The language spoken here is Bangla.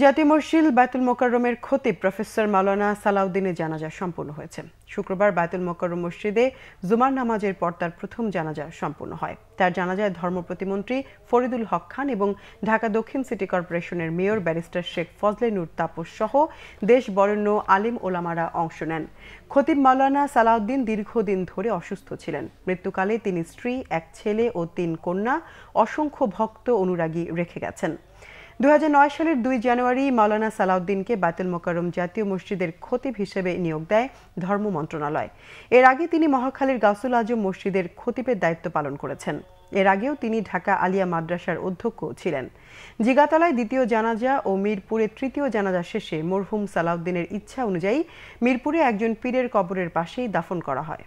জাতীয় মসজিদ বায়তুল মোকাররমের খতিব প্রফেসর মাওলানা সালাউদ্দিনের জানাজা সম্পন্ন হয়েছে। শুক্রবার বায়তুল মোকাররম মসজিদে জুমার নামাজের পর তার প্রথম জানাজা সম্পূর্ণ হয়। তার জানাজায় ধর্ম প্রতিমন্ত্রী ফরিদুল হক খান এবং ঢাকা দক্ষিণ সিটি কর্পোরেশনের মেয়র ব্যারিস্টার শেখ ফজলে নূর তাপস সহ দেশ বরেণ্য আলিম ওলামারা অংশ নেন। খতিব মাওলানা সালাউদ্দিন দীর্ঘদিন ধরে অসুস্থ ছিলেন। মৃত্যুকালে তিনি স্ত্রী, এক ছেলে ও তিন কন্যা অসংখ্য ভক্ত অনুরাগী রেখে গেছেন। দু হাজার নয় সালের দুই জানুয়ারি মাওলানা সালাউদ্দিনকে বাতুল মোকারম জাতীয় মসজিদের খতিব হিসেবে নিয়োগ দেয় ধর্ম মন্ত্রণালয়। এর আগে তিনি মহাখালীর গাউসুল আজম মসজিদের খতিবের দায়িত্ব পালন করেছেন। এর আগেও তিনি ঢাকা আলিয়া মাদ্রাসার অধ্যক্ষ ছিলেন। জিগাতলায় দ্বিতীয় জানাজা ও মিরপুরে তৃতীয় জানাজা শেষে মরহুম সালাউদ্দিনের ইচ্ছা অনুযায়ী মিরপুরে একজন পীরের কবরের পাশেই দাফন করা হয়।